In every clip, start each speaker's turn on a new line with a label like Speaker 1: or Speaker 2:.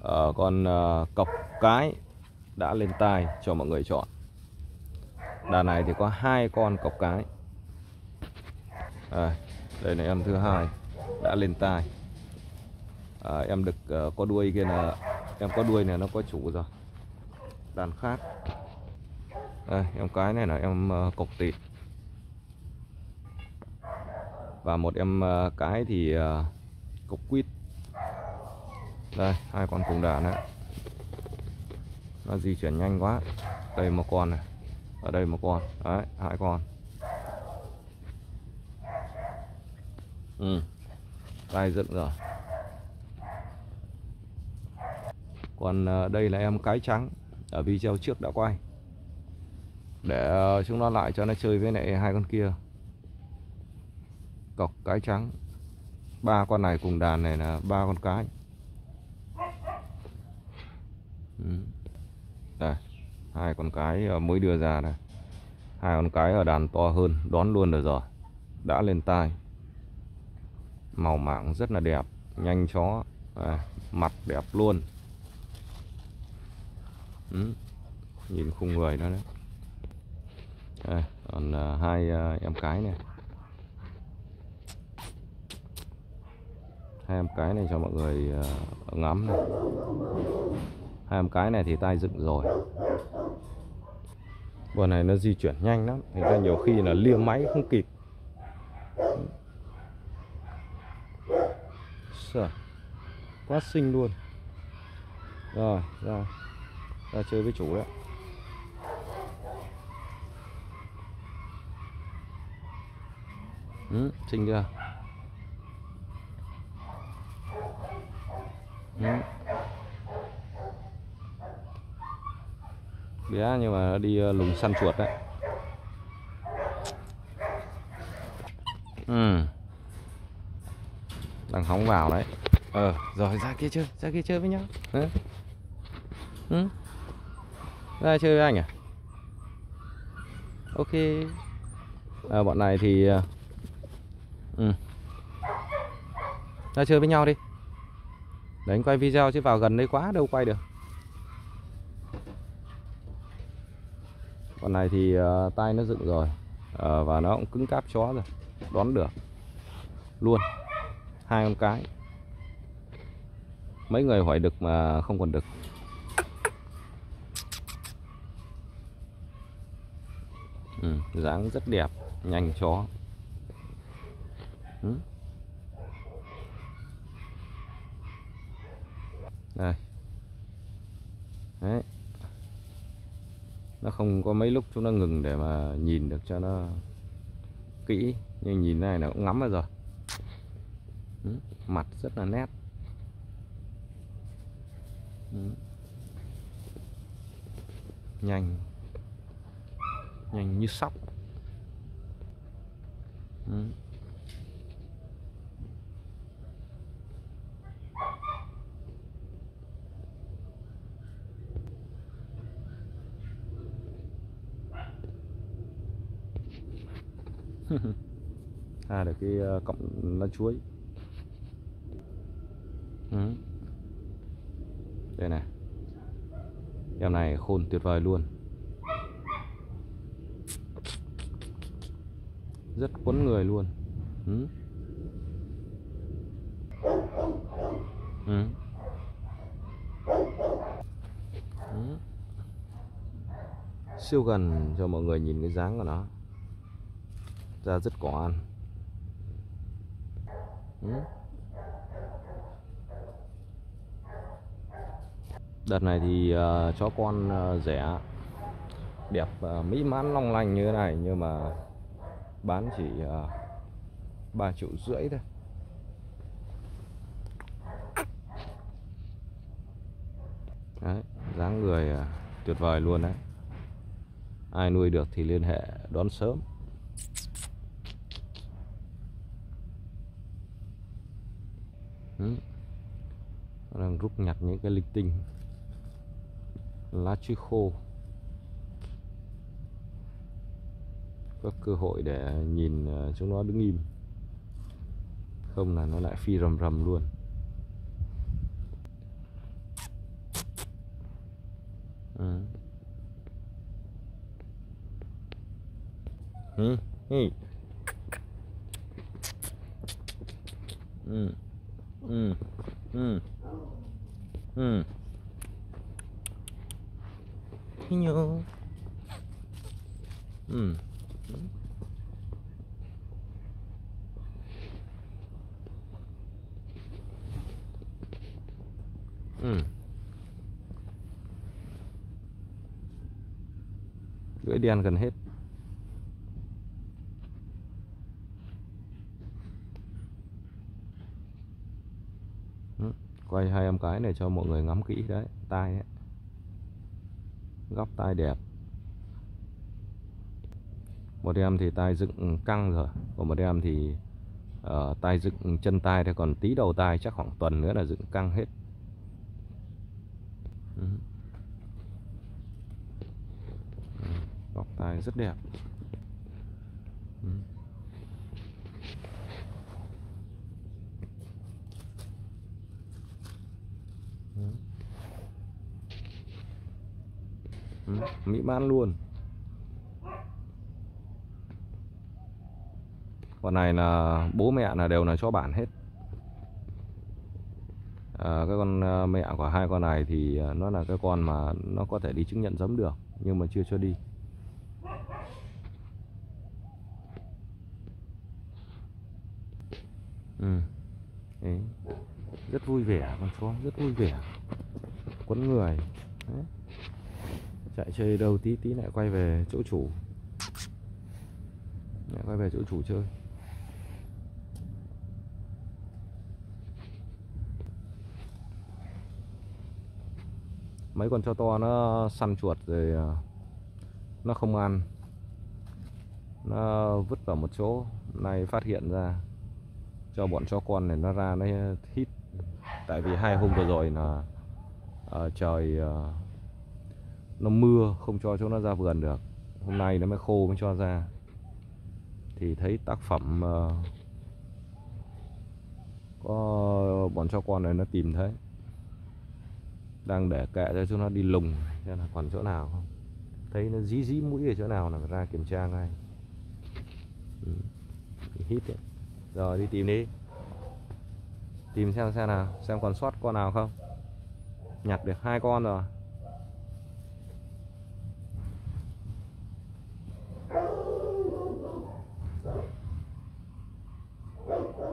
Speaker 1: uh, con uh, cọc cái đã lên tai cho mọi người chọn. Đàn này thì có hai con cọc cái. À, đây là em thứ hai đã lên tai. À, em được uh, có đuôi kia là em có đuôi này nó có chủ rồi. Đàn khác. Đây, em cái này là em uh, cọc tịt và một em uh, cái thì uh, cọc quýt đây, hai con cùng đàn đấy nó di chuyển nhanh quá. Đây một con này. Ở đây một con. Đấy, hai con. Ừ. Tay dựng rồi. Còn ờ, đây là em cái trắng ở video trước đã quay. Để ờ, chúng nó lại cho nó chơi với lại hai con kia. Cọc cái trắng. Ba con này cùng đàn này là ba con cái. Ừ. đây hai con cái ờ, mới đưa ra này hai con cái ở đàn to hơn đón luôn được rồi. Đã lên tai. Màu mảng rất là đẹp nhanh chó. À, mặt đẹp luôn. Ừ. nhìn khung người đó đấy. À, còn à, hai à, em cái này. Hai em cái này cho mọi người à, ngắm này hai cái này thì tay dựng rồi. Con này nó di chuyển nhanh lắm. Thì ra nhiều khi là lia máy không kịp. Sợ. quá xinh luôn. Rồi ra ra chơi với chủ đấy ừ, xinh chưa? Ừ. bé nhưng mà đi ờ, lùng săn chuột đấy ừ. đang hóng vào đấy ờ rồi ra kia chơi ra kia chơi với nhau ừ. Ừ. ra chơi với anh à ok à, bọn này thì ờ, ừ. ra chơi với nhau đi để anh quay video chứ vào gần đây quá đâu quay được con này thì ờ, uh, tay nó dựng rồi uh, và nó cũng cứng cáp chó rồi đón được. Luôn hai con cái. Mấy người hỏi được mà không còn được ừ, dáng rất đẹp nhanh chó. Ừ. đây. Đấy nó không có mấy lúc chúng nó ngừng để mà nhìn được cho nó kỹ. Nhưng nhìn này nó cũng ngắm rồi. Ừ, mặt rất là nét. Ừ. Nhanh. Nhanh như sóc. Ừ. à được cái ờ, cọng lá chuối ừ. đây này em này khôn tuyệt vời luôn rất quấn người luôn ừ. Ừ. Ừ. siêu gần cho mọi người nhìn cái dáng của nó ra rất có ăn. Ừ. Đợt này thì uh, chó con uh, rẻ đẹp uh, mỹ mãn long lanh như thế này nhưng mà bán chỉ uh, 3 triệu rưỡi thôi. Đấy dáng người uh, tuyệt vời luôn đấy. Ai nuôi được thì liên hệ đón sớm. Đang rút nhặt những cái linh tinh lá chuối khô có cơ hội để nhìn ờ, chúng nó đứng im không là nó lại phi rầm rầm luôn ừ. Ừ. Ừ. Ừ. Ừ. Ừ. Ừ. Hello. Ừ. Ừ. Lưỡi đen gần hết. Ừ. Quay hai em cái này cho mọi người ngắm kỹ đấy, tai ấy. Góc tai đẹp. Một em thì tai dựng căng rồi, còn một em thì uh, tai dựng chân tai thôi còn tí đầu tai chắc khoảng tuần nữa là dựng căng hết. Ừ. Góc tai rất đẹp. Ừ. Ừ. Mỹ mãn luôn Con này là bố mẹ là đều là cho bản hết à, Cái con à, mẹ của hai con này thì à, nó là cái con mà nó có thể đi chứng nhận giống được Nhưng mà chưa cho đi Ừ. Đấy. Rất vui vẻ con chó rất vui vẻ Quấn người Đấy chạy chơi đâu tí tí lại quay về chỗ chủ. Lại quay về chỗ chủ chơi. Mấy con cho to nó săn chuột rồi à, nó không ăn. Nó vứt vào một chỗ này phát hiện ra cho bọn chó con này nó ra nó hít. Tại vì hai hôm vừa rồi là uh, trời uh, nó mưa không cho chúng nó ra vườn được. Hôm nay nó mới khô mới cho ra. Thì thấy tác phẩm uh, có bọn cho con này nó tìm thấy. Đang để kệ cho chúng nó đi lùng xem là còn chỗ nào không. Thấy nó dí dí mũi ở chỗ nào là phải ra kiểm tra ngay. Ừ. hít đấy. rồi đi tìm đi. Tìm xem xem nào xem còn sót con nào không? Nhặt được hai con rồi.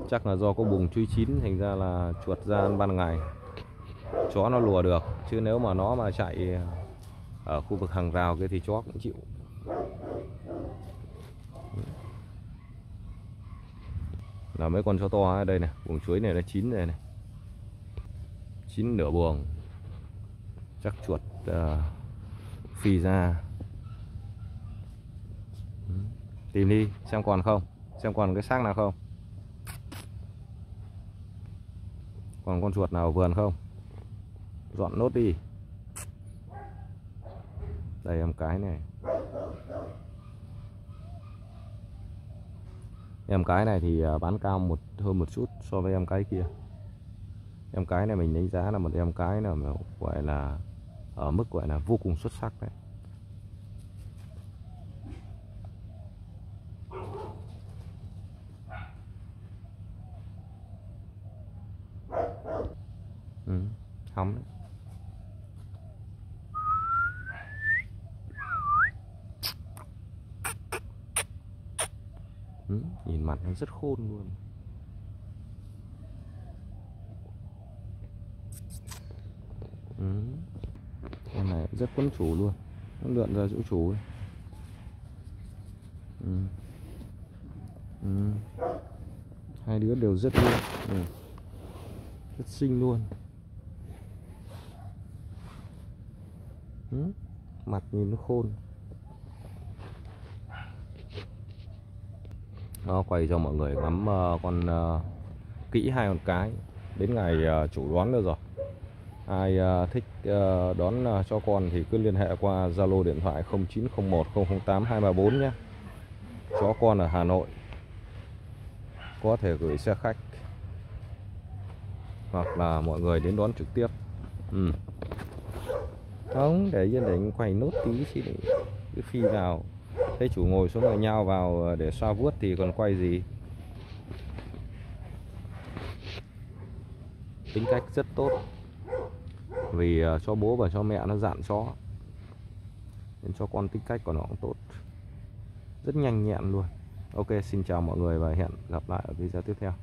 Speaker 1: Chắc là do có bùng chui chín thành ra là chuột ra ban ngày. Chó nó lùa được chứ nếu mà nó mà chạy ở khu vực hàng rào kia thì chó cũng chịu. Là mấy con chó to ở đây này buồng chuối này nó chín rồi này. Chín nửa buồng. Chắc chuột uh, phi ra. Ừ. Tìm đi xem còn không? Xem còn cái xác nào không? Còn con chuột nào vườn không? Dọn nốt đi. Đây, em cái này. Em cái này thì à, bán cao một, hơn một chút so với em cái kia. Em cái này mình đánh giá là một em cái là gọi là, ở mức gọi là vô cùng xuất sắc đấy ừ, hóng đấy ừ, nhìn mặt nó rất khôn luôn ừ. con này rất quấn chủ luôn nó lượn ra chỗ chủ ấy. Ừ. Ừ. hai đứa đều rất luôn ừ. rất xinh luôn ừ. mặt nhìn nó khôn nó quay cho mọi người ngắm uh, con uh, kỹ hai con cái. Đến ngày uh, chủ đoán nữa rồi. Ai uh, thích uh, đón uh, cho con thì cứ liên hệ qua Zalo điện thoại 0901 008 234 nhé. Chó con ở Hà Nội. Có thể gửi xe khách. Hoặc là mọi người đến đón trực tiếp. Ừ. không để yên để quay nốt tí chứ để cứ phi vào thấy chủ ngồi xuống rồi nhau vào ờ, để xoa vuốt thì còn quay gì? Tính cách rất tốt. Vì ờ, cho bố và cho mẹ nó dặn chó nên cho con tính cách của nó cũng tốt. Rất nhanh nhẹn luôn. Ok, xin chào mọi người và hẹn gặp lại ở video tiếp theo.